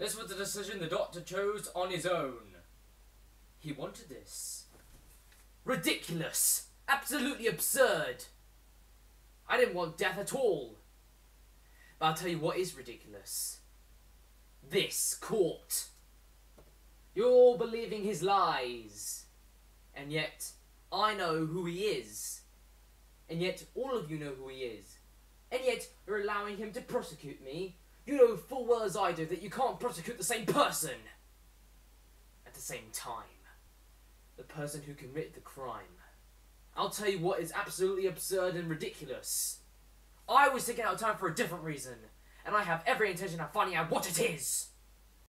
This was a decision the doctor chose on his own. He wanted this. Ridiculous! Absolutely absurd! I didn't want death at all. But I'll tell you what is ridiculous. This court. You're all believing his lies. And yet, I know who he is. And yet, all of you know who he is. And yet, you're allowing him to prosecute me. You know full well as I do that you can't prosecute the same person. At the same time. The person who committed the crime. I'll tell you what is absolutely absurd and ridiculous. I was taken out of time for a different reason. And I have every intention of finding out what it is.